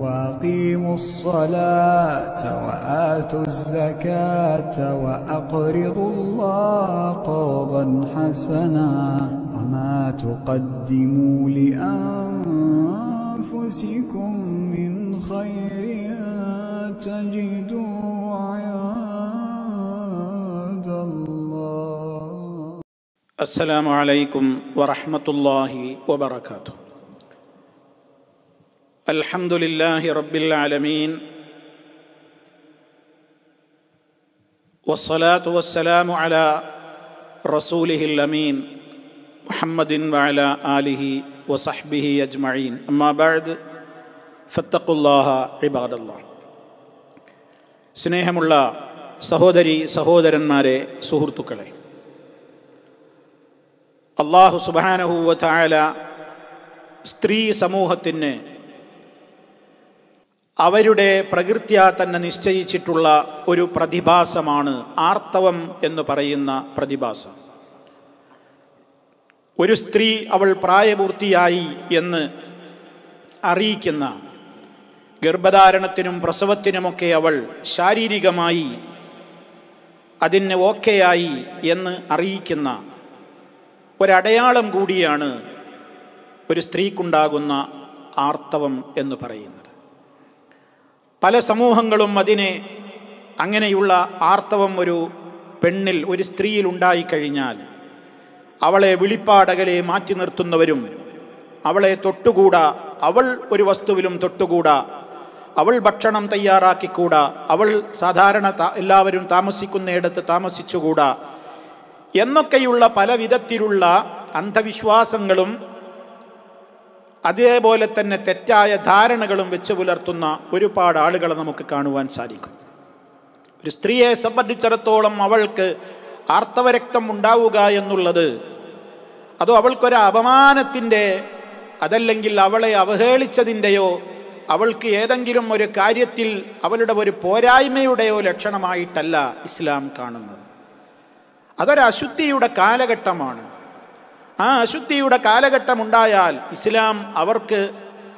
وأقيموا الصلاة وآتوا الزكاة وأقرضوا الله قرضا حسنا وما تقدموا لأنفسكم من خير تجدوا عند الله. السلام عليكم ورحمة الله وبركاته. الحمد لله رب العالمين والصلاة والسلام على رسوله الأمين محمد وعلى آله وصحبه أجمعين أما بعد فاتقوا الله عباد الله സ്നേഹമുള്ള സഹോദരി സഹോദരന്മാരെ സുഹൃത്തുക്കളെ അള്ളാഹു സുബാനഹൂവ തായാല സ്ത്രീ സമൂഹത്തിന് അവരുടെ പ്രകൃത്യാ തന്നെ നിശ്ചയിച്ചിട്ടുള്ള ഒരു പ്രതിഭാസമാണ് ആർത്തവം എന്ന് പറയുന്ന പ്രതിഭാസം. ഒരു സ്ത്രീ അവൾ പ്രായപൂർത്തിയായി എന്ന് അറിയിക്കുന്ന ഗർഭധാരണത്തിനും പ്രസവത്തിനുമൊക്കെ അവൾ ശാരീരികമായി അതിന് ഓക്കെയായി എന്ന് അറിയിക്കുന്ന ഒരടയാളം കൂടിയാണ് ഒരു സ്ത്രീക്കുണ്ടാകുന്ന ആർത്തവം എന്ന് പറയുന്നത്. പല സമൂഹങ്ങളും അതിനെ അങ്ങനെയുള്ള ആർത്തവം ഒരു പെണ്ണിൽ ഒരു സ്ത്രീയിൽ ഉണ്ടായിക്കഴിഞ്ഞാൽ അവളെ വിളിപ്പാടകലെ മാറ്റി നിർത്തുന്നവരും അവളെ തൊട്ടുകൂടാ അവൾ ഒരു വസ്തുവിലും തൊട്ടുകൂടാ അവൾ ഭക്ഷണം തയ്യാറാക്കിക്കൂടാ അവൾ സാധാരണ എല്ലാവരും താമസിക്കുന്നിടത്ത് താമസിച്ചുകൂടാ എന്നൊക്കെയുള്ള പല വിധത്തിലുള്ള അന്ധവിശ്വാസങ്ങളും അതേപോലെ തന്നെ തെറ്റായ ധാരണകളും വെച്ച് പുലർത്തുന്ന ഒരുപാട് ആളുകളെ നമുക്ക് കാണുവാൻ സാധിക്കും. ഒരു സ്ത്രീയെ സംബന്ധിച്ചിടത്തോളം അവൾക്ക് ആർത്തവരക്തം ഉണ്ടാവുക എന്നുള്ളത് അതോ അവൾക്കൊരു അപമാനത്തിന്റെ അതല്ലെങ്കിൽ അവളെ അവഹേളിച്ചതിന്റെയോ അവൾക്ക് ഏതെങ്കിലും ഒരു കാര്യത്തിൽ അവളുടെ ഒരു പോരായ്മയുടെയോ ലക്ഷണമായിട്ടല്ല ഇസ്ലാം കാണുന്നത്. അതൊരശുദ്ധിയുടെ കാലഘട്ടമാണ്. ആ അശുദ്ധിയുടെ കാലഘട്ടമുണ്ടായാൽ ഇസ്ലാം അവർക്ക്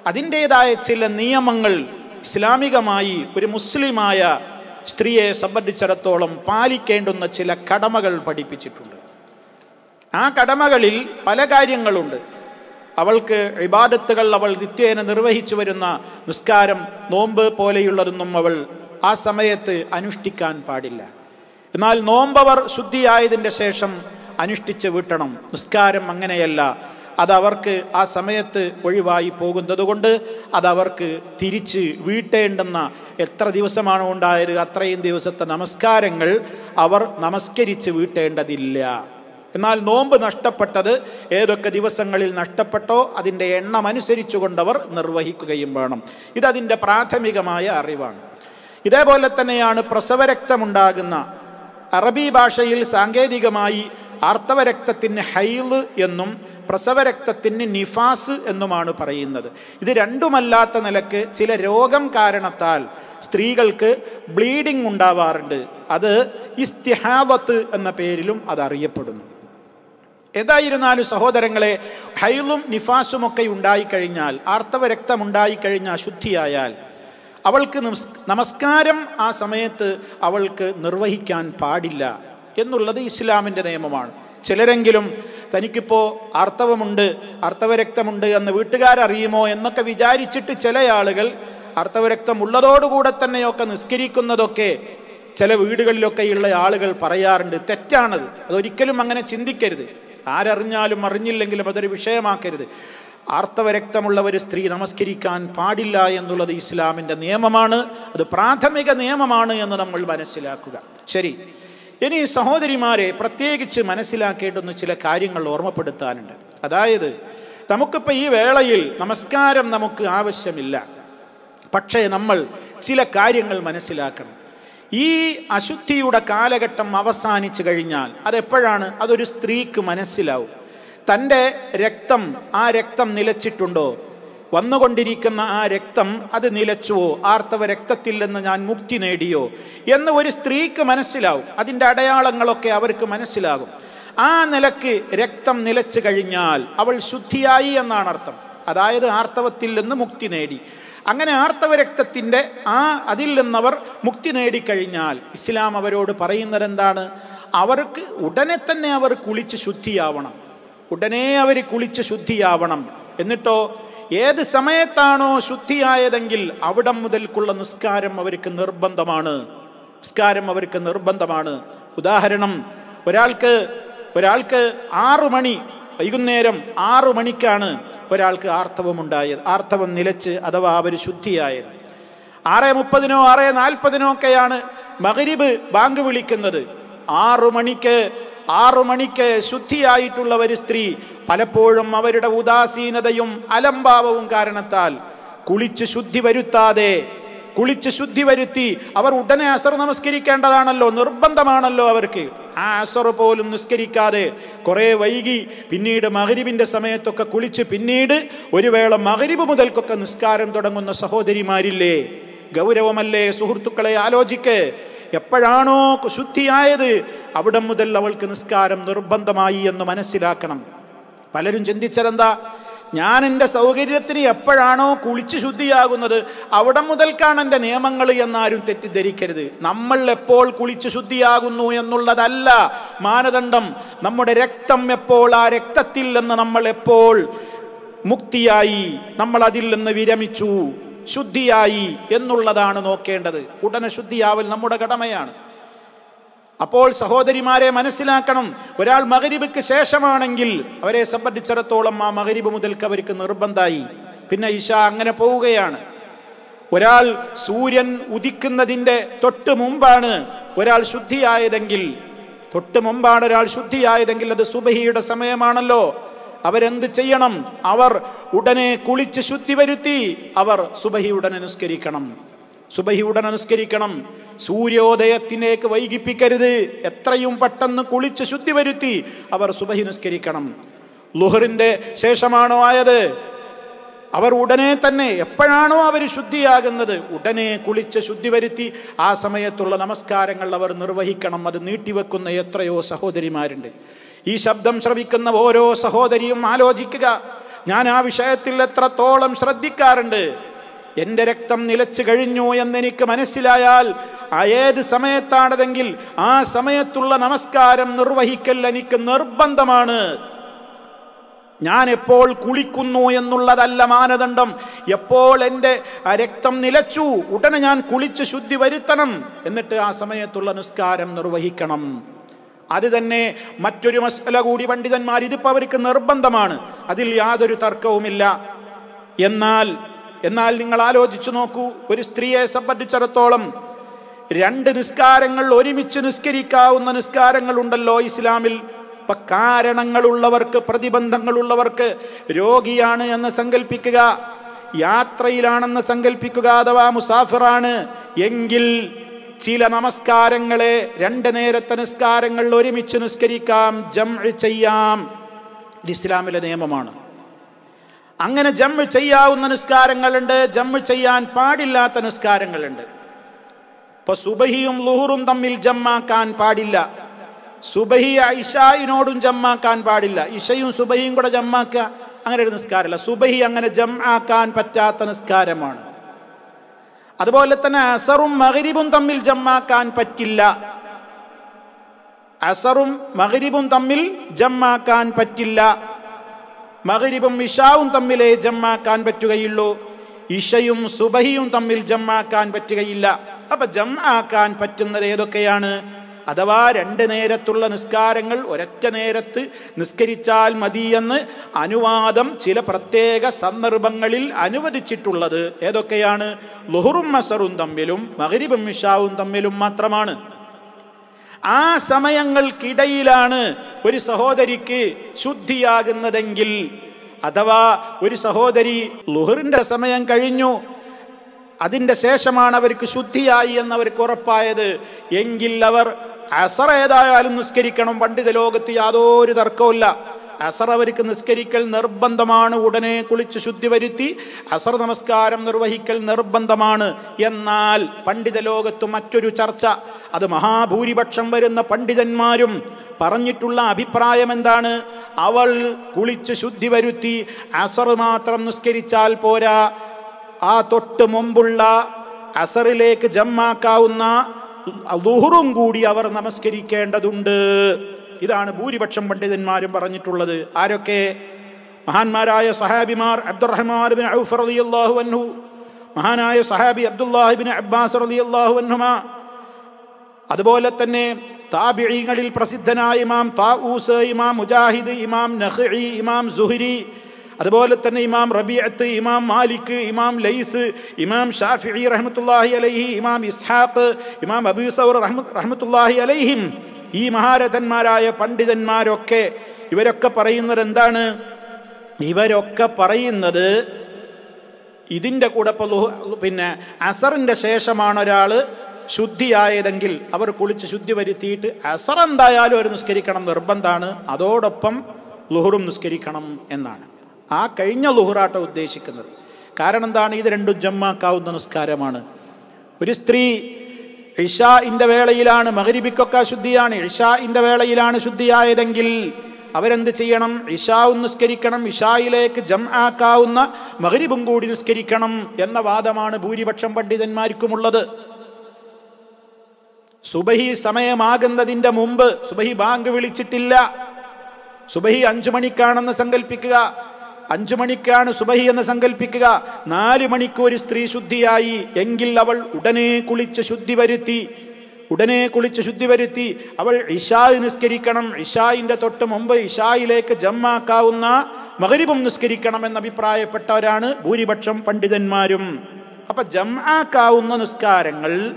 അതിന്റേതായ ചില നിയമങ്ങൾ ഇസ്ലാമികമായി ഒരു മുസ്ലിമായ സ്ത്രീയെ സംബന്ധിച്ചിടത്തോളം പാലിക്കേണ്ടുന്ന ചില കടമകൾ പഠിപ്പിച്ചിട്ടുണ്ട്. ആ കടമകളിൽ പല കാര്യങ്ങളുണ്ട്. അവൾക്ക് ഇബാദത്തുകൾ അവൾ നിത്യേന നിർവഹിച്ചു വരുന്ന നിസ്കാരം നോമ്പ് പോലെയുള്ളതൊന്നും അവൾ ആ സമയത്ത് അനുഷ്ഠിക്കാൻ പാടില്ല. എന്നാൽ നോമ്പവർ ശുദ്ധിയായതിന്റെ ശേഷം അനുഷ്ഠിച്ച് വീട്ടണം. നിസ്കാരം അങ്ങനെയല്ല. അതവർക്ക് ആ സമയത്ത് ഒഴിവായി പോകുന്നതുകൊണ്ട് അതവർക്ക് തിരിച്ച് വീട്ടേണ്ടെന്ന എത്ര ദിവസമാണോ ഉണ്ടായത് അത്രയും ദിവസത്തെ നമസ്കാരങ്ങൾ അവർ നമസ്കരിച്ച് വീട്ടേണ്ടതില്ല. എന്നാൽ നോമ്പ് നഷ്ടപ്പെട്ടത് ഏതൊക്കെ ദിവസങ്ങളിൽ നഷ്ടപ്പെട്ടോ അതിന്റെ എണ്ണം അനുസരിച്ചു കൊണ്ടവർ നിർവഹിക്കുകയും വേണം. ഇതതിന്റെ പ്രാഥമികമായ അറിവാണ്. ഇതേപോലെ തന്നെയാണ് പ്രസവരക്തമുണ്ടാകുന്ന അറബി ഭാഷയിൽ സാങ്കേതികമായി ആർത്തവരക്തത്തിന് ഹൈൽ എന്നും പ്രസവരക്തത്തിന് നിഫാസ് എന്നുമാണ് പറയുന്നത്. ഇത് രണ്ടുമല്ലാത്ത നിലയ്ക്ക് ചില രോഗം കാരണത്താൽ സ്ത്രീകൾക്ക് ബ്ലീഡിംഗ് ഉണ്ടാവാറുണ്ട്. അത് ഇസ്തിഹാവത്ത് എന്ന പേരിലും അത് അറിയപ്പെടുന്നു ഏതായിരുന്നാലും സഹോദരങ്ങളെ ഹൈലും നിഫാസും ഒക്കെ ഉണ്ടായിക്കഴിഞ്ഞാൽ ആർത്തവരക്തം ഉണ്ടായിക്കഴിഞ്ഞാൽ ശുദ്ധിയായാൽ അവൾക്ക് നമസ്കാരം ആ സമയത്ത് അവൾക്ക് നിർവഹിക്കാൻ പാടില്ല. എന്നുള്ളത് ഇസ്ലാമിന്റെ നിയമമാണ്. ചിലരെങ്കിലും തനിക്കിപ്പോൾ അർത്ഥവമുണ്ട് അർത്ഥവരക്തമുണ്ട് എന്ന് വീട്ടുകാരറിയുമോ എന്നൊക്കെ വിചാരിച്ചിട്ട് ചില ആളുകൾ അർത്ഥവരക്തം ഉള്ളതോടുകൂടെ തന്നെയൊക്കെ നിസ്കരിക്കുന്നതൊക്കെ ചില വീടുകളിലൊക്കെയുള്ള ആളുകൾ പറയാറുണ്ട്. തെറ്റാണത്. അതൊരിക്കലും അങ്ങനെ ചിന്തിക്കരുത്. ആരറിഞ്ഞാലും അറിഞ്ഞില്ലെങ്കിലും അതൊരു വിഷയമാക്കരുത്. ആർത്തവരക്തമുള്ള ഒരു സ്ത്രീ നമസ്കരിക്കാൻ പാടില്ല എന്നുള്ളത് ഇസ്ലാമിന്റെ നിയമമാണ്. അത് പ്രാഥമിക നിയമമാണ് എന്ന് നമ്മൾ മനസ്സിലാക്കുക. ശരി. ഇനി സഹോദരിമാരെ പ്രത്യേകിച്ച് മനസ്സിലാക്കേണ്ടുന്ന ചില കാര്യങ്ങൾ ഓർമ്മപ്പെടുത്താനുണ്ട്. അതായത് നമുക്കിപ്പോൾ ഈ വേളയിൽ നമസ്കാരം നമുക്ക് ആവശ്യമില്ല. പക്ഷേ നമ്മൾ ചില കാര്യങ്ങൾ മനസ്സിലാക്കണം. ഈ അശുദ്ധിയുടെ കാലഘട്ടം അവസാനിച്ചു കഴിഞ്ഞാൽ അതെപ്പോഴാണ്? അതൊരു സ്ത്രീക്ക് മനസ്സിലാവും. തന്റെ രക്തം ആ രക്തം നിലച്ചിട്ടുണ്ടോ? വന്നുകൊണ്ടിരിക്കുന്ന ആ രക്തം അത് നിലച്ചുവോ? ആർത്തവ രക്തത്തിൽ നിന്ന് ഞാൻ മുക്തി നേടിയോ? എന്ന് ഒരു സ്ത്രീക്ക് മനസ്സിലാവും. അതിന്റെ അടയാളങ്ങളൊക്കെ അവർക്ക് മനസ്സിലാകും. ആ നിലയ്ക്ക് രക്തം നിലച്ചു കഴിഞ്ഞാൽ അവൾ ശുദ്ധിയായി എന്നാണ് അർത്ഥം. അതായത് ആർത്തവത്തിൽ നിന്ന് മുക്തി നേടി. അങ്ങനെ ആർത്തവ രക്തത്തിന്റെ ആ അതിൽ നിന്നവർ മുക്തി നേടിക്കഴിഞ്ഞാൽ ഇസ്ലാം അവരോട് പറയുന്നത് എന്താണ് അവർക്ക് ഉടനെ തന്നെ അവർ കുളിച്ച് ശുദ്ധിയാവണം. ഉടനെ അവർ കുളിച്ച് ശുദ്ധിയാവണം. എന്നിട്ടോ ഏത് സമയത്താണോ ശുദ്ധിയായതെങ്കിൽ അവിടം മുതൽക്കുള്ള നിസ്കാരം അവർക്ക് നിർബന്ധമാണ്. നിസ്കാരം അവർക്ക് നിർബന്ധമാണ്. ഉദാഹരണം ഒരാൾക്ക് ഒരാൾക്ക് ആറു മണി വൈകുന്നേരം ആറു മണിക്കാണ് ഒരാൾക്ക് ആർത്തവമുണ്ടായത് ആർത്തവം നിലച്ച് അഥവാ അവർ ശുദ്ധിയായത്. ആറ് മുപ്പതിനോ ആറ് നാൽപ്പതിനോ ഒക്കെയാണ് മകരിബ് ബാങ്ക് വിളിക്കുന്നത്. ആറു മണിക്ക് ആറു മണിക്ക് ശുദ്ധിയായിട്ടുള്ള ഒരു സ്ത്രീ പലപ്പോഴും അവരുടെ ഉദാസീനതയും അലംഭാവവും കാരണത്താൽ കുളിച്ച് ശുദ്ധി വരുത്താതെ കുളിച്ച് ശുദ്ധി വരുത്തി അവർ ഉടനെ അസർ നമസ്കരിക്കേണ്ടതാണല്ലോ നിർബന്ധമാണല്ലോ അവർക്ക്. ആ അസർ പോലും നിസ്കരിക്കാതെ കുറേ വൈകി പിന്നീട് മഹരിബിന്റെ സമയത്തൊക്കെ കുളിച്ച് പിന്നീട് ഒരു വേള മഹരിബ് മുതൽക്കൊക്കെ നിസ്കാരം തുടങ്ങുന്ന സഹോദരിമാരില്ലേ? ഗൗരവമല്ലേ സുഹൃത്തുക്കളെ ആലോചിക്ക്. എപ്പോഴാണോ ശുദ്ധിയായത് അവിടം മുതൽ അവൾക്ക് നിസ്കാരം നിർബന്ധമായി എന്ന് മനസ്സിലാക്കണം. പലരും ചിന്തിച്ചതെന്താ? ഞാൻ എന്റെ സൗകര്യത്തിന് എപ്പോഴാണോ കുളിച്ച് ശുദ്ധിയാകുന്നത് അവിടെ മുതൽക്കാണ് എന്റെ നിയമങ്ങൾ എന്നാരും തെറ്റിദ്ധരിക്കരുത്. നമ്മൾ എപ്പോൾ കുളിച്ച് ശുദ്ധിയാകുന്നു എന്നുള്ളതല്ല മാനദണ്ഡം. നമ്മുടെ രക്തം എപ്പോൾ ആ രക്തത്തിൽ നിന്ന് നമ്മൾ എപ്പോൾ മുക്തിയായി നമ്മൾ അതിൽ നിന്ന് വിരമിച്ചു ശുദ്ധിയായി എന്നുള്ളതാണ് നോക്കേണ്ടത്. ഉടനെ ശുദ്ധിയാവൽ നമ്മുടെ കടമയാണ്. അപ്പോൾ സഹോദരിമാരെ മനസ്സിലാക്കണം. ഒരാൾ മകരിബിക്ക് ശേഷമാണെങ്കിൽ അവരെ സംബന്ധിച്ചിടത്തോളം ആ മകരിബ് മുതൽക്ക് അവർക്ക് നിർബന്ധമായി പിന്നെ ഇഷ അങ്ങനെ പോവുകയാണ്. ഒരാൾ സൂര്യൻ ഉദിക്കുന്നതിന്റെ തൊട്ട് മുമ്പാണ് ഒരാൾ ശുദ്ധിയായതെങ്കിൽ തൊട്ട് മുമ്പാണ് ഒരാൾ ശുദ്ധിയായതെങ്കിൽ അത് സുബഹിയുടെ സമയമാണല്ലോ. അവരെന്ത് ചെയ്യണം? അവർ ഉടനെ കുളിച്ച് ശുദ്ധി വരുത്തി അവർ സുബഹി ഉടനെ നിസ്കരിക്കണം. സുബഹി ഉടൻ അനുസ്കരിക്കണം. സൂര്യോദയത്തിലേക്ക് വൈകിപ്പിക്കരുത്. എത്രയും പെട്ടെന്ന് കുളിച്ച് ശുദ്ധി വരുത്തി അവർ സുബഹി നിസ്കരിക്കണം. ലുഹറിന്റെ ശേഷമാണോ ആയത്? അവർ ഉടനെ തന്നെ എപ്പോഴാണോ അവർ ശുദ്ധിയാകുന്നത്? ഉടനെ കുളിച്ച് ശുദ്ധി വരുത്തി ആ സമയത്തുള്ള നമസ്കാരങ്ങൾ അവർ നിർവഹിക്കണം. അത് നീട്ടിവെക്കുന്ന എത്രയോ സഹോദരിമാരുണ്ട്. ഈ ശബ്ദം ശ്രവിക്കുന്ന ഓരോ സഹോദരിയും ആലോചിക്കുക. ഞാൻ ആ വിഷയത്തിൽ എത്രത്തോളം ശ്രദ്ധിക്കാറുണ്ട്? എന്റെ രക്തം നിലച്ചു കഴിഞ്ഞു എന്നെനിക്ക് മനസ്സിലായാൽ ഏത് സമയത്താണതെങ്കിൽ ആ സമയത്തുള്ള നമസ്കാരം നിർവഹിക്കൽ എനിക്ക് നിർബന്ധമാണ്. ഞാൻ എപ്പോൾ കുളിക്കുന്നു എന്നുള്ളതല്ല മാനദണ്ഡം. എപ്പോൾ എന്റെ രക്തം നിലച്ചു ഉടനെ ഞാൻ കുളിച്ച് ശുദ്ധി വരുത്തണം എന്നിട്ട് ആ സമയത്തുള്ള നിസ്കാരം നിർവഹിക്കണം. അത് തന്നെ മറ്റൊരു മസല കൂടി പണ്ഡിതന്മാർ ഇതിപ്പോൾ അവർക്ക് നിർബന്ധമാണ്. അതിൽ യാതൊരു തർക്കവുമില്ല. എന്നാൽ എന്നാൽ നിങ്ങൾ ആലോചിച്ചു നോക്കൂ ഒരു സ്ത്രീയെ സംബന്ധിച്ചിടത്തോളം രണ്ട് നിസ്കാരങ്ങൾ ഒരുമിച്ച് നിസ്കരിക്കാവുന്ന നിസ്കാരങ്ങളുണ്ടല്ലോ ഇസ്ലാമിൽ. ഇപ്പൊ കാരണങ്ങളുള്ളവർക്ക് പ്രതിബന്ധങ്ങളുള്ളവർക്ക് രോഗിയാണ് എന്ന് സങ്കല്പിക്കുക യാത്രയിലാണെന്ന് സങ്കല്പിക്കുക അഥവാ മുസാഫിറാണ് എങ്കിൽ ചില നമസ്കാരങ്ങളെ രണ്ട് നേരത്തെ നിസ്കാരങ്ങൾ ഒരുമിച്ച് നിസ്കരിക്കാം ജം ചെയ്യാം. ഇത് ഇസ്ലാമിലെ നിയമമാണ്. അങ്ങനെ ജമ്മ് ചെയ്യാവുന്ന നിസ്കാരങ്ങളുണ്ട് ജമ്മ് ചെയ്യാൻ പാടില്ലാത്ത നിസ്കാരങ്ങളുണ്ട്. ഇപ്പൊ സുബഹിയും ലുഹുറും തമ്മിൽ ജമ്മാക്കാൻ പാടില്ല. സുബഹി ഇഷായിനോടും ജമ്മാക്കാൻ പാടില്ല. ഇഷയും സുബഹിയും കൂടെ ജമ്മാക്കുക അങ്ങനെ ഒരു നിസ്കാരമല്ല. സുബഹി അങ്ങനെ ജം ആക്കാൻ പറ്റാത്ത നിസ്കാരമാണ്. അതുപോലെ തന്നെ അസറും മകരിബും തമ്മിൽ ജമ്മാക്കാൻ പറ്റില്ല. അസറും മകരിബും തമ്മിൽ ജമ്മാക്കാൻ പറ്റില്ല. മകരിബും ഇഷാവും തമ്മിലേ ജമ്മാക്കാൻ പറ്റുകയുള്ളൂ. ഇഷയും സുബഹിയും തമ്മിൽ ജമ്മാക്കാൻ പറ്റുകയില്ല. അപ്പൊ ജമ്മാക്കാൻ പറ്റുന്നത് ഏതൊക്കെയാണ്? അഥവാ രണ്ട് നേരത്തുള്ള നിസ്കാരങ്ങൾ ഒരൊറ്റ നേരത്ത് നിസ്കരിച്ചാൽ മതിയെന്ന് അനുവാദം ചില പ്രത്യേക സന്ദർഭങ്ങളിൽ അനുവദിച്ചിട്ടുള്ളത് ഏതൊക്കെയാണ്? ലുഹറും മസറും തമ്മിലും മകരിബും ഇഷാവും തമ്മിലും മാത്രമാണ്. ആ സമയങ്ങൾക്കിടയിലാണ് ഒരു സഹോദരിക്ക് ശുദ്ധിയാകുന്നതെങ്കിൽ അഥവാ ഒരു സഹോദരി ലുഹറിന്റെ സമയം കഴിഞ്ഞു അതിന്റെ ശേഷമാണ് അവർക്ക് ശുദ്ധിയായി എന്നവർക്ക് ഉറപ്പായത്. എങ്കിൽ അവർ അസർ ഏതായാലും നിസ്കരിക്കണം. പണ്ഡിത ലോകത്ത് യാതൊരു തർക്കവുമില്ല. അസർ അവർക്ക് നിസ്കരിക്കൽ നിർബന്ധമാണ്. ഉടനെ കുളിച്ച് ശുദ്ധി വരുത്തി അസർ നമസ്കാരം നിർവഹിക്കൽ നിർബന്ധമാണ്. എന്നാൽ പണ്ഡിത ലോകത്ത് മറ്റൊരു ചർച്ച. അത് മഹാഭൂരിപക്ഷം വരുന്ന പണ്ഡിതന്മാരും പറഞ്ഞിട്ടുള്ള അഭിപ്രായം എന്താണ്? അവൾ കുളിച്ച് ശുദ്ധി വരുത്തി അസർ മാത്രം നിസ്കരിച്ചാൽ പോരാ. ആ തൊട്ട് മുമ്പുള്ള അസറിലേക്ക് ജമ്മാക്കാവുന്ന ദുഹറും കൂടി അവർ നമസ്കരിക്കേണ്ടതുണ്ട്. ഇതാണ് ഭൂരിപക്ഷം പണ്ഡിതന്മാരും പറഞ്ഞിട്ടുള്ളത്. ആരൊക്കെ? മഹാന്മാരായ സഹാബിമാർ അബ്ദുറഹ്മാൻ ഔഫ് റളിയല്ലാഹു അൻഹു മഹാനായ സഹാബി അബ്ദുല്ലാഹിബിൻ അബ്ബാസ് റളിയല്ലാഹു അൻഹുമാ അതുപോലെ തന്നെ താബിഴികളിൽ പ്രസിദ്ധനായ ഇമാം താഊസ് ഇമാം മുജാഹിദ് ഇമാം നഹ്ഇ ഇമാം സുഹരി അതുപോലെ തന്നെ ഇമാം റബിയത്ത് ഇമാം മാലിക് ഇമാം ലൈസ് ഇമാം ഷാഫി റഹ്മത്തുല്ലാഹി അലൈഹി ഇമാം ഇസ്ഹാഖ് ഇമാം അബൂ റഹ്മത്തുല്ലാഹി അലൈഹിം ഈ മഹാരഥന്മാരായ പണ്ഡിതന്മാരൊക്കെ ഇവരൊക്കെ പറയുന്നത് എന്താണ്? ഇവരൊക്കെ പറയുന്നത് ഇതിന്റെ കൂടെ പിന്നെ അസറിന്റെ ശേഷമാണ് ഒരാൾ ശുദ്ധിയായതെങ്കിൽ അവർ കുളിച്ച് ശുദ്ധി വരുത്തിയിട്ട് അസർ എന്തായാലും അവർ നിസ്കരിക്കണം നിർബന്ധമാണ് അതോടൊപ്പം ലുഹറും നിസ്കരിക്കണം എന്നാണ്. ആ കഴിഞ്ഞ ലുഹറാട്ട ഉദ്ദേശിക്കുന്നത്. കാരണം എന്താണ്? ഇത് രണ്ടും ജമ്മാക്കാവുന്ന നിസ്കാരമാണ്. ഒരു സ്ത്രീ ഇഷാഇന്റെ വേളയിലാണ് മകരിബിക്കൊക്കെ ശുദ്ധിയാണ്. ഇഷാഇന്റെ വേളയിലാണ് ശുദ്ധിയായതെങ്കിൽ അവരെന്ത് ചെയ്യണം? ഇഷാവും നിസ്കരിക്കണം. ഇഷായിലേക്ക് ജം ആക്കാവുന്ന മകരിബും കൂടി നിസ്കരിക്കണം എന്ന വാദമാണ് ഭൂരിപക്ഷം പണ്ഡിതന്മാർക്കുമുള്ളത്. സുബഹി സമയമാകുന്നതിന്റെ മുമ്പ് സുബഹി ബാങ്ക് വിളിച്ചിട്ടില്ല. സുബഹി അഞ്ചു മണിക്കാണെന്ന് സങ്കല്പിക്കുക അഞ്ചു മണിക്കാണ് സുബഹി എന്ന് സങ്കല്പിക്കുക നാല് മണിക്ക് ഒരു സ്ത്രീ ശുദ്ധിയായി. എങ്കിൽ അവൾ ഉടനെ കുളിച്ച് ശുദ്ധി വരുത്തി. ഉടനെ കുളിച്ച് ശുദ്ധി വരുത്തി. അവൾ ഇഷാ നിസ്കരിക്കണം. ഇഷായിന്റെ തൊട്ട് മുമ്പ് ഇഷായിലേക്ക് ജമ്മാക്കാവുന്ന മകരിബും നിസ്കരിക്കണം എന്ന് അഭിപ്രായപ്പെട്ടവരാണ് ഭൂരിപക്ഷം പണ്ഡിതന്മാരും. അപ്പൊ ജമ്മാക്കാവുന്ന നിസ്കാരങ്ങൾ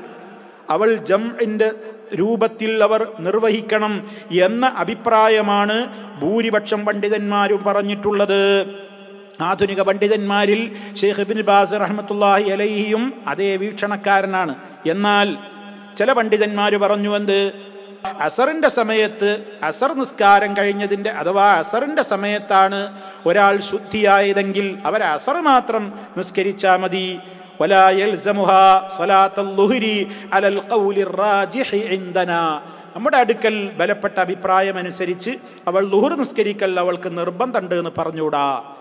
അവൾ ജംഇന്റെ രൂപത്തിൽ അവർ നിർവഹിക്കണം എന്ന അഭിപ്രായമാണ് ഭൂരിപക്ഷം പണ്ഡിതന്മാരും പറഞ്ഞിട്ടുള്ളത്. ആധുനിക പണ്ഡിതന്മാരിൽ ഷെയ്ഖ് ഇബിൻ ബാസ് റഹ്മത്തുല്ലാഹി അലൈഹിയും അതേ വീക്ഷണക്കാരനാണ്. എന്നാൽ ചില പണ്ഡിതന്മാർ പറഞ്ഞു എന്ത്? അസറിന്റെ സമയത്ത് അസർ നിസ്കാരം കഴിഞ്ഞതിന്റെ അഥവാ അസറിന്റെ സമയത്താണ് ഒരാൾ ശുദ്ധിയായതെങ്കിൽ അവർ അസർ മാത്രം നിസ്കരിച്ചാൽ മതി. നമ്മുടെ അടുക്കൽ ബലപ്പെട്ട അഭിപ്രായമനുസരിച്ച് അവൾ ലുഹുർ നിസ്കരിക്കൽ അവൾക്ക് നിർബന്ധമുണ്ട് എന്ന് പറഞ്ഞുകൂടാ.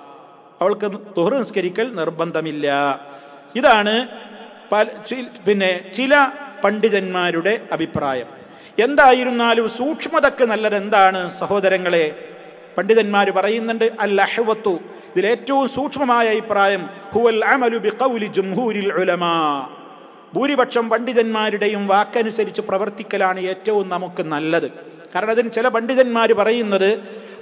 അവൾക്ക് തുഹർ നിസ്കരിക്കൽ നിർബന്ധമില്ല. ഇതാണ് പിന്നെ ചില പണ്ഡിതന്മാരുടെ അഭിപ്രായം. എന്തായിരുന്നാലും സൂക്ഷ്മതക്ക് നല്ലത് എന്താണ് സഹോദരങ്ങളെ? പണ്ഡിതന്മാർ പറയുന്നുണ്ട് അൽ അഹ്വത്തു ഇതിലേറ്റവും സൂക്ഷ്മമായ അഭിപ്രായം ഹുവൽ അമലു ബിഖൗലി ജംഹൂരിൽ ഉലമാ. ഭൂരിപക്ഷം പണ്ഡിതന്മാരുടെയും വാക്കനുസരിച്ച് പ്രവർത്തിക്കലാണ് ഏറ്റവും നമുക്ക് നല്ലത്. കാരണം അതിന് ചില പണ്ഡിതന്മാർ പറയുന്നത്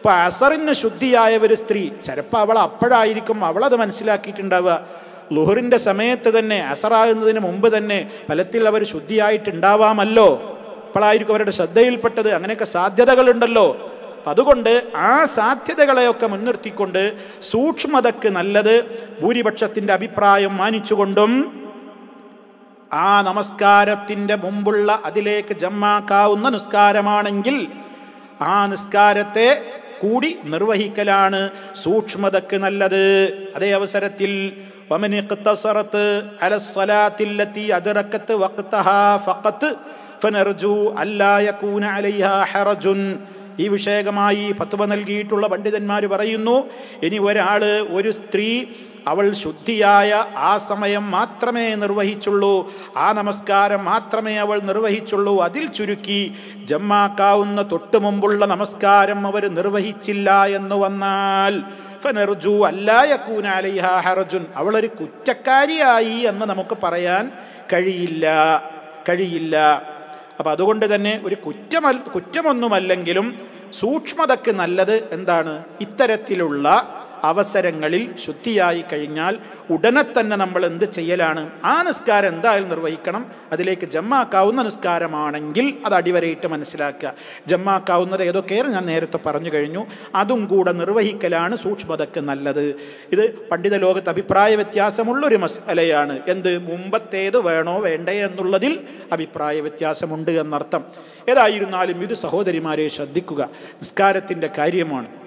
ഇപ്പൊ അസറിന് ശുദ്ധിയായ ഒരു സ്ത്രീ. ചിലപ്പോൾ അവൾ അപ്പോഴായിരിക്കും അവളത് മനസ്സിലാക്കിയിട്ടുണ്ടാവുക. ലുഹറിന്റെ സമയത്ത് തന്നെ അസറാകുന്നതിന് മുമ്പ് തന്നെ ഫലത്തിൽ അവർ ശുദ്ധിയായിട്ടുണ്ടാവാമല്ലോ. അപ്പോഴായിരിക്കും അവരുടെ ശ്രദ്ധയിൽപ്പെട്ടത്. അങ്ങനെയൊക്കെ സാധ്യതകളുണ്ടല്ലോ. അപ്പം അതുകൊണ്ട് ആ സാധ്യതകളെയൊക്കെ മുൻനിർത്തിക്കൊണ്ട് സൂക്ഷ്മതക്ക് നല്ലത് ഭൂരിപക്ഷത്തിന്റെ അഭിപ്രായം മാനിച്ചുകൊണ്ടും ആ നമസ്കാരത്തിന്റെ മുമ്പുള്ള അതിലേക്ക് ജമ്മാക്കാവുന്ന നിസ്കാരമാണെങ്കിൽ ആ നിസ്കാരത്തെ കൂടി നിർവഹിക്കലാണ് സൂക്ഷ്മതക്ക് നല്ലത്. അതേ അവസരത്തിൽ ഫനർജു അല്ലാ യകൂന അലൈഹ ഹറജുൻ ഈ വിഷയകമായി പത്തുവ നൽകിയിട്ടുള്ള പണ്ഡിതന്മാർ പറയുന്നു ഇനി ഒരാൾ ഒരു സ്ത്രീ അവൾ ശുദ്ധിയായ ആ സമയം മാത്രമേ നിർവഹിച്ചുള്ളൂ ആ നമസ്കാരം മാത്രമേ അവൾ നിർവഹിച്ചുള്ളൂ അതിൽ ചുരുക്കി ജമ്മാക്കാവുന്ന തൊട്ടു മുമ്പുള്ള നമസ്കാരം അവർ നിർവഹിച്ചില്ല എന്ന് വന്നാൽ ഫനർജു അല്ലായക്കൂന അലിഹ ഹർജുൻ അവളൊരു കുറ്റക്കാരിയായി എന്ന് നമുക്ക് പറയാൻ കഴിയില്ല കഴിയില്ല. അപ്പം അതുകൊണ്ട് തന്നെ ഒരു കുറ്റമ കുറ്റമൊന്നുമല്ലെങ്കിലും സൂക്ഷ്മതക്ക് നല്ലത് എന്താണ്? ഇത്തരത്തിലുള്ള അവസരങ്ങളിൽ ശുദ്ധിയായി കഴിഞ്ഞാൽ ഉടനെ തന്നെ നമ്മൾ എന്ത് ചെയ്യലാണ്? ആ നിസ്കാരം എന്തായാലും നിർവഹിക്കണം. അതിലേക്ക് ജമ്മാക്കാവുന്ന നിസ്കാരമാണെങ്കിൽ അത് അടിവരയിട്ട് മനസ്സിലാക്കുക. ജമ്മാക്കാവുന്നത് ഏതൊക്കെയാണ് ഞാൻ നേരത്തെ പറഞ്ഞു കഴിഞ്ഞു. അതും കൂടെ നിർവഹിക്കലാണ് സൂക്ഷ്മതക്ക് നല്ലത്. ഇത് പണ്ഡിത ലോകത്ത് അഭിപ്രായ വ്യത്യാസമുള്ളൊരു മസലയാണ്. എന്ത്? മുമ്പത്തേത് വേണോ വേണ്ടേ എന്നുള്ളതിൽ അഭിപ്രായ വ്യത്യാസമുണ്ട് എന്നർത്ഥം. ഏതായിരുന്നാലും ഇത് സഹോദരിമാരെ ശ്രദ്ധിക്കുക. നിസ്കാരത്തിന്റെ കാര്യമാണ്.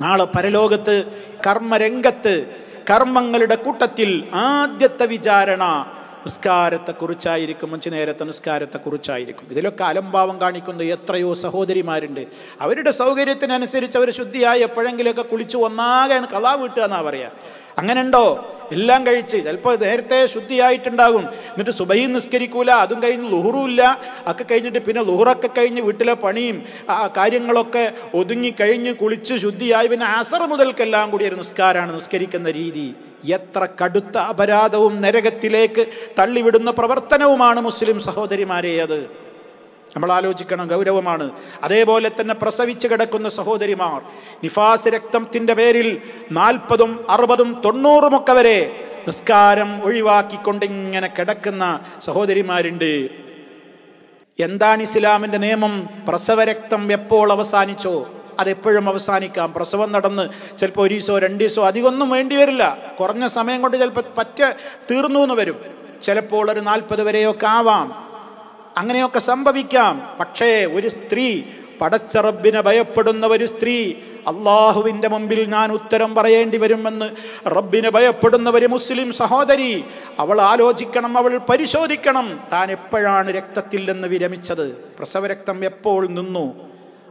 നാളെ പരലോകത്ത് കർമ്മരംഗത്ത് കർമ്മങ്ങളുടെ കൂട്ടത്തിൽ ആദ്യത്തെ വിചാരണ നിസ്കാരത്തെക്കുറിച്ചായിരിക്കും അഞ്ചു നേരത്തെ നിസ്കാരത്തെക്കുറിച്ചായിരിക്കും ഇതിലൊക്കെ അലംഭാവം കാണിക്കുന്ന എത്രയോ സഹോദരിമാരുണ്ട്. അവരുടെ സൗകര്യത്തിനനുസരിച്ച് അവർ ശുദ്ധിയായി എപ്പോഴെങ്കിലുമൊക്കെ കുളിച്ചു ഒന്നാകെയാണ് കഥാ വീട്ടുക എന്നാ പറയാ. അങ്ങനെ ഉണ്ടോ എല്ലാം കഴിച്ച് ചിലപ്പോൾ നേരത്തെ ശുദ്ധിയായിട്ടുണ്ടാകും. എന്നിട്ട് സുബൈ നിസ്കരിക്കൂല അതും കഴിഞ്ഞ് ലുഹറുമില്ല ഒക്കെ കഴിഞ്ഞിട്ട് പിന്നെ ലുഹറൊക്കെ കഴിഞ്ഞ് വീട്ടിലെ പണിയും ആ കാര്യങ്ങളൊക്കെ ഒതുങ്ങി കഴിഞ്ഞ് കുളിച്ച് ശുദ്ധിയായി. പിന്നെ അസർ മുതൽക്കെല്ലാം കൂടി ഒരു നിസ്കാരമാണ് നിസ്കരിക്കുന്ന രീതി. എത്ര കടുത്ത അപരാധവും നരകത്തിലേക്ക് തള്ളിവിടുന്ന പ്രവർത്തനവുമാണ് മുസ്ലിം സഹോദരിമാരെ അത്. നമ്മൾ ആലോചിക്കണം ഗൗരവമാണ്. അതേപോലെ തന്നെ പ്രസവിച്ച് കിടക്കുന്ന സഹോദരിമാർ നിഫാസ് രക്തത്തിന്റെ പേരിൽ നാൽപ്പതും അറുപതും തൊണ്ണൂറുമൊക്കെ വരെ നിസ്കാരം ഒഴിവാക്കിക്കൊണ്ട് ഇങ്ങനെ കിടക്കുന്ന സഹോദരിമാരുണ്ട്. എന്താണ് ഇസ്ലാമിന്റെ നിയമം? പ്രസവരക്തം എപ്പോൾ അവസാനിച്ചോ? അതെപ്പോഴും അവസാനിക്കാം. പ്രസവം നടന്ന് ചിലപ്പോൾ ഒരു ദിവസമോ രണ്ട് ദിവസമോ അധികമൊന്നും വേണ്ടി വരില്ല. കുറഞ്ഞ സമയം കൊണ്ട് ചിലപ്പോൾ പറ്റ തീർന്നു എന്ന് വരും. ചിലപ്പോൾ ഒരു നാൽപ്പത് വരെയൊക്കെ ആവാം. അങ്ങനെയൊക്കെ സംഭവിക്കാം. പക്ഷേ ഒരു സ്ത്രീ പടച്ചറബിനെ ഭയപ്പെടുന്ന ഒരു സ്ത്രീ അള്ളാഹുവിന്റെ മുമ്പിൽ ഞാൻ ഉത്തരം പറയേണ്ടി വരുമെന്ന് റബ്ബിനെ ഭയപ്പെടുന്ന ഒരു മുസ്ലിം സഹോദരി അവൾ ആലോചിക്കണം അവൾ പരിശോധിക്കണം. താൻ എപ്പോഴാണ് രക്തത്തിൽ നിന്ന് വിരമിച്ചത്? പ്രസവരക്തം എപ്പോൾ നിന്നു?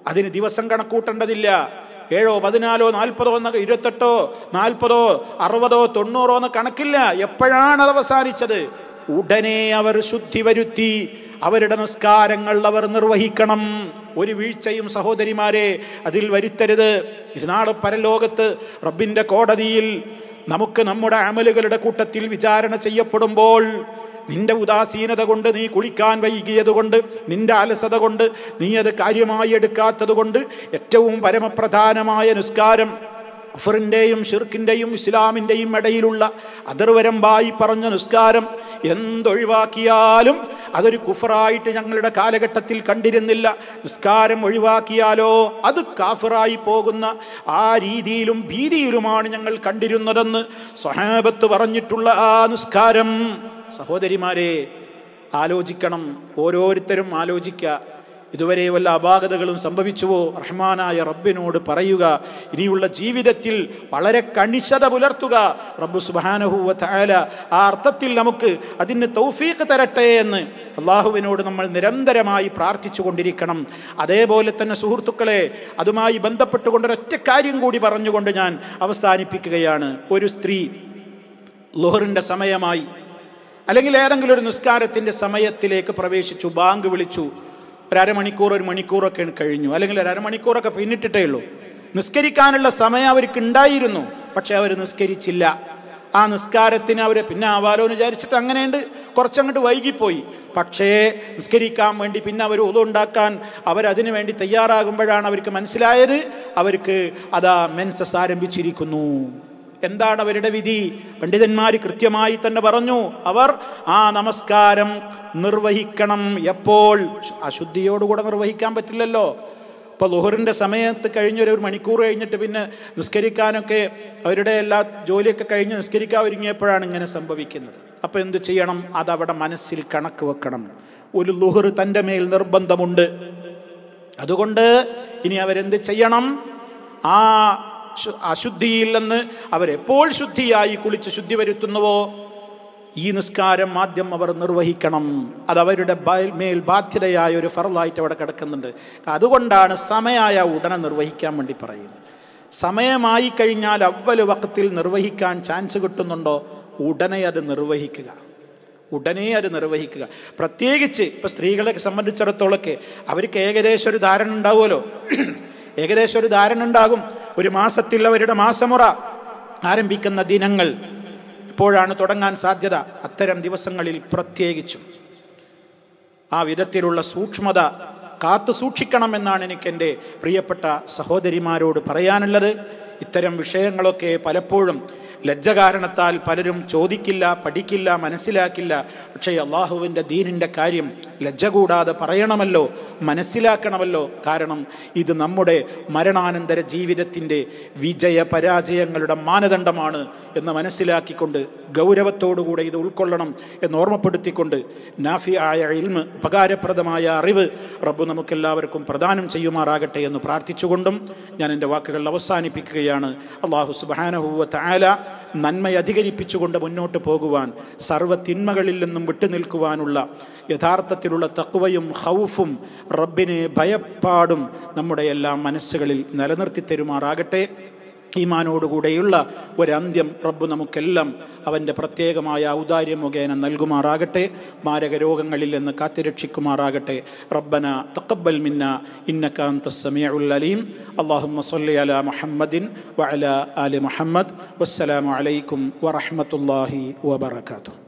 അതിന് ദിവസം കണക്കൂട്ടേണ്ടതില്ല. ഏഴോ പതിനാലോ നാൽപ്പതോ എന്ന ഇരുപത്തെട്ടോ നാൽപ്പതോ അറുപതോ തൊണ്ണൂറോ എന്ന് കണക്കില്ല. എപ്പോഴാണ് അത് അവസാനിച്ചത്? ഉടനെ അവർ ശുദ്ധി വരുത്തി. അവരുടെ നിസ്കാരങ്ങൾ അവർ നിർവഹിക്കണം. ഒരു വീഴ്ചയും സഹോദരിമാരെ അതിൽ വരുത്തരുത്. ഇരുനാൾ പരലോകത്ത് റബ്ബിന്റെ കോടതിയിൽ നമുക്ക് നമ്മുടെ അമലുകളുടെ കൂട്ടത്തിൽ വിചാരണ ചെയ്യപ്പെടുമ്പോൾ നിന്റെ ഉദാസീനത കൊണ്ട് നീ കുളിക്കാൻ വൈകിയത് കൊണ്ട് നിന്റെ അലസത കൊണ്ട് നീ അത് കാര്യമായി എടുക്കാത്തത് കൊണ്ട് ഏറ്റവും പരമപ്രധാനമായ നിസ്കാരം കുഫറിന്റെയും ഷിർക്കിന്റെയും ഇസ്ലാമിന്റെയും ഇടയിലുള്ള അതിർവരമ്പായി പറഞ്ഞ നിസ്കാരം എന്തൊഴിവാക്കിയാലും അതൊരു കുഫറായിട്ട് ഞങ്ങളുടെ കാലഘട്ടത്തിൽ കണ്ടിരുന്നില്ല. നിസ്കാരം ഒഴിവാക്കിയാലോ? അത് കാഫിറായി പോകുന്ന ആ രീതിയിലും ഭീതിയിലുമാണ് ഞങ്ങൾ കണ്ടിരുന്നതെന്ന് സ്വഹാബത്ത് പറഞ്ഞിട്ടുള്ള ആ നിസ്കാരം. സഹോദരിമാരെ ആലോചിക്കണം. ഓരോരുത്തരും ആലോചിക്കുക ഇതുവരെ വല്ല അപാകതകളും സംഭവിച്ചുവോ? റഹ്മാനായ റബ്ബിനോട് പറയുക ഇനിയുള്ള ജീവിതത്തിൽ വളരെ കണിശത പുലർത്തുക. റബ്ബു സുബാനഹുവ താല ആ അർത്ഥത്തിൽ നമുക്ക് അതിന് തൗഫീഖ് തരട്ടെ എന്ന് അള്ളാഹുവിനോട് നമ്മൾ നിരന്തരമായി പ്രാർത്ഥിച്ചു കൊണ്ടിരിക്കണം. അതേപോലെ തന്നെ സുഹൃത്തുക്കളെ അതുമായി ബന്ധപ്പെട്ടുകൊണ്ട് ഒരൊറ്റ കാര്യം കൂടി പറഞ്ഞുകൊണ്ട് ഞാൻ അവസാനിപ്പിക്കുകയാണ്. ഒരു സ്ത്രീ ലോഹറിന്റെ സമയമായി അല്ലെങ്കിൽ ഏതെങ്കിലും ഒരു നിസ്കാരത്തിന്റെ സമയത്തിലേക്ക് പ്രവേശിച്ചു ബാങ്ക് വിളിച്ചു. ഒരു അരമണിക്കൂർ ഒരു മണിക്കൂറൊക്കെ കഴിഞ്ഞു. അല്ലെങ്കിൽ ഒരു അരമണിക്കൂറൊക്കെ പിന്നിട്ടിട്ടേ ഉള്ളൂ. നിസ്കരിക്കാനുള്ള സമയം അവർക്ക് ഉണ്ടായിരുന്നു. പക്ഷെ അവർ നിസ്കരിച്ചില്ല. ആ നിസ്കാരത്തിന് അവരെ പിന്നെ ആവാലോ എന്ന് വിചാരിച്ചിട്ട് അങ്ങനെയുണ്ട്. കുറച്ചങ്ങോട്ട് വൈകിപ്പോയി. പക്ഷേ നിസ്കരിക്കാൻ വേണ്ടി പിന്നെ അവർ ഉതുണ്ടാക്കാൻ അവരതിനു വേണ്ടി തയ്യാറാകുമ്പോഴാണ് അവർക്ക് മനസ്സിലായത്. അവർക്ക് അതാ മെൻസസ് ആരംഭിച്ചിരിക്കുന്നു. എന്താണ് അവരുടെ വിധി? പണ്ഡിതന്മാർ കൃത്യമായി തന്നെ പറഞ്ഞു. അവർ ആ നമസ്കാരം നിർവഹിക്കണം എപ്പോൾ? അശുദ്ധിയോടുകൂടെ നിർവഹിക്കാൻ പറ്റില്ലല്ലോ. ഇപ്പോൾ ലുഹറിന്റെ സമയത്ത് കഴിഞ്ഞൊരു ഒരു മണിക്കൂർ കഴിഞ്ഞിട്ട് പിന്നെ നിസ്കരിക്കാനൊക്കെ അവരുടെ എല്ലാ ജോലിയൊക്കെ കഴിഞ്ഞ് നിസ്കരിക്കാൻ ഒരുങ്ങിയപ്പോഴാണ് ഇങ്ങനെ സംഭവിക്കുന്നത്. അപ്പോൾ എന്ത് ചെയ്യണം? അതവിടെ മനസ്സിൽ കണക്ക് വെക്കണം. ഒരു ലുഹർ തന്റെ മേൽ നിർബന്ധമുണ്ട്. അതുകൊണ്ട് ഇനി അവരെന്ത് ചെയ്യണം? ആ അശുദ്ധിയിൽ നിന്ന് അവരെപ്പോൾ ശുദ്ധിയായി കുളിച്ച് ശുദ്ധി വരുത്തുന്നുവോ? ഈ നിസ്കാരം ആദ്യം അവർ നിർവഹിക്കണം. അതവരുടെ മേൽ ബാധ്യതയായ ഒരു ഫറലായിട്ട് അവിടെ കിടക്കുന്നുണ്ട്. അതുകൊണ്ടാണ് സമയമായ ഉടനെ നിർവഹിക്കാൻ വേണ്ടി പറയുന്നത്. സമയമായി കഴിഞ്ഞാൽ അവൽ വക്കത്തിൽ നിർവഹിക്കാൻ ചാൻസ് കിട്ടുന്നുണ്ടോ? ഉടനെ അത് നിർവഹിക്കുക. ഉടനെ അത് നിർവഹിക്കുക. പ്രത്യേകിച്ച് ഇപ്പം സ്ത്രീകളെ സംബന്ധിച്ചിടത്തോളൊക്കെ അവർക്ക് ഏകദേശം ഒരു ധാരണ ഉണ്ടാവുമല്ലോ. ഏകദേശം ഒരു ധാരണ ഉണ്ടാകും. ഒരു മാസത്തിൽ അവരുടെ മാസമുറ ആരംഭിക്കുന്ന ദിനങ്ങൾ. ഇപ്പോഴാണ് തുടങ്ങാൻ സാധ്യത. അത്തരം ദിവസങ്ങളിൽ പ്രത്യേകിച്ചും. ആ വിധത്തിലുള്ള സൂക്ഷ്മത കാത്തു സൂക്ഷിക്കണമെന്നാണ് എനിക്ക് എന്റെ പ്രിയപ്പെട്ട സഹോദരിമാരോട് പറയാനുള്ളത്. ഇത്തരം വിഷയങ്ങളൊക്കെ പലപ്പോഴും ലജ്ജ കാരണത്താൽ പലരും ചോദിക്കില്ല പഠിക്കില്ല മനസ്സിലാക്കില്ല. പക്ഷേ അള്ളാഹുവിന്റെ ദീനിന്റെ കാര്യം ലജ്ജ കൂടാതെ പറയണമല്ലോ മനസ്സിലാക്കണമല്ലോ. കാരണം ഇത് നമ്മുടെ മരണാനന്തര ജീവിതത്തിന്റെ വിജയ പരാജയങ്ങളുടെ മാനദണ്ഡമാണ് എന്ന് മനസ്സിലാക്കിക്കൊണ്ട് ഗൗരവത്തോടുകൂടെ ഇത് ഉൾക്കൊള്ളണം എന്ന് ഓർമ്മപ്പെടുത്തിക്കൊണ്ട് നാഫി ആയ ഇൽമ് ഉപകാരപ്രദമായ അറിവ് റബ്ബു നമുക്കെല്ലാവർക്കും പ്രദാനം ചെയ്യുമാറാകട്ടെ എന്ന് പ്രാർത്ഥിച്ചുകൊണ്ടും ഞാൻ എന്റെ വാക്കുകൾ അവസാനിപ്പിക്കുകയാണ്. അള്ളാഹു സുബാനഹുവ താല നന്മ അധികരിപ്പിച്ചുകൊണ്ട് മുന്നോട്ട് പോകുവാൻ സർവ തിന്മകളിൽ നിന്നും വിട്ടുനിൽക്കുവാനുള്ള യഥാർത്ഥത്തിലുള്ള തക്കുവയും ഹൗഫും റബ്ബിനെ ഭയപ്പാടും നമ്മുടെ എല്ലാ മനസ്സുകളിൽ നിലനിർത്തി തരുമാറാകട്ടെ. ഈമാനോടുകൂടെയുള്ള ഒരന്ത്യം റബ്ബ് നമുക്കെല്ലാം അവന്റെ പ്രത്യേകമായ ഔദാര്യം മുഖേന നൽകുമാറാകട്ടെ. മാരക രോഗങ്ങളിൽ നിന്ന് കാത്തിരക്ഷിക്കുമാറാകട്ടെ. റബ്ബന തക്കബൽ മിന്ന ഇന്നക്കാന്ത സമീഉൽ അലീം. അള്ളാഹുമ്മ സല്ലി അല മുഹമ്മദിൻ വഅല ആലി മുഹമ്മദ്. വസ്സലാമു അലൈക്കും വറഹ്മത്തുള്ളാഹി വബറകാതുഹു.